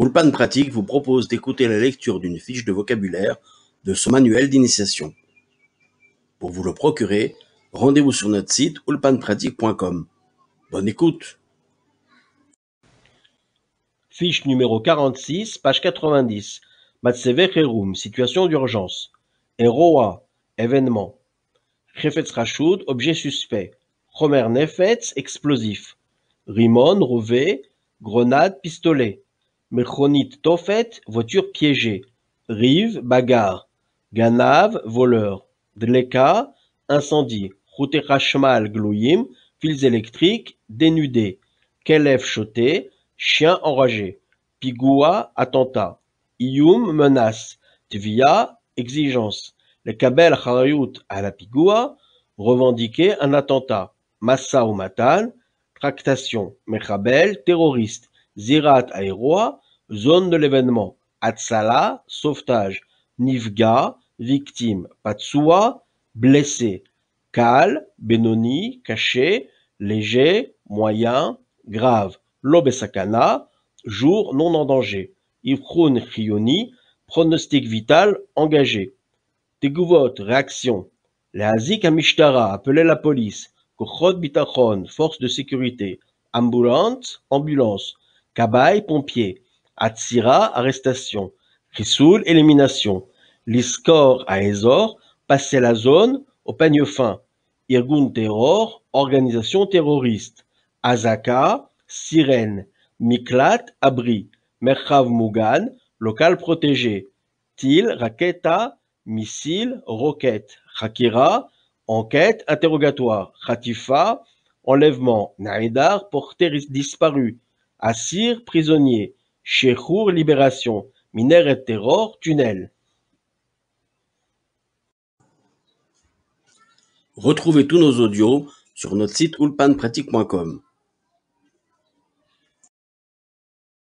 Ulpan Pratique vous propose d'écouter la lecture d'une fiche de vocabulaire de son manuel d'initiation. Pour vous le procurer, rendez-vous sur notre site ulpanpratique.com. Bonne écoute Fiche numéro 46, page 90. Matseve Cherum, situation d'urgence. Eroa, événement. Chefetz Rashud, objet suspect. Chomer Nefetz, explosif. Rimon, rouvé, grenade, pistolet. Mechonit Tofet, voiture piégée. Rive, bagarre. Ganav, voleur. Dleka, incendie. Route Rashmal, glouyim, fils électriques, dénudés. Kelef choté, chien enragé. Pigoua, attentat. Iyum, menace. Tvia, exigence. Le Kabel Harayut à la Pigoua, revendiquer un attentat. Massa ou Matan, tractation. Mechabel, terroriste. Zirat Aéroa, zone de l'événement. Atsala, sauvetage. Nifga, victime. Patsua, blessé. Kal, Benoni, caché. Léger, moyen, grave. Lobesakana, jour non en danger. Ivchun Chioni, pronostic vital engagé. Teguvot, réaction. Lehazik Amishtara, appeler la police. Kochot Bitachon, force de sécurité. Ambulante, ambulance. Kabay, pompier. Atsira, arrestation. Risoul, élimination. Liskor à Ezor, passer la zone au peigne fin. Irgun Terror, organisation terroriste. Azaka, sirène. Miklat, abri. Merchav Mugan, local protégé. Til, raketa, missile, roquette. Hakira, enquête, interrogatoire. Khatifa, enlèvement. Naïdar, porté disparu. Assir, prisonnier. Shechour, libération. Mineret terror, tunnel. Retrouvez tous nos audios sur notre site ulpanpratique.com.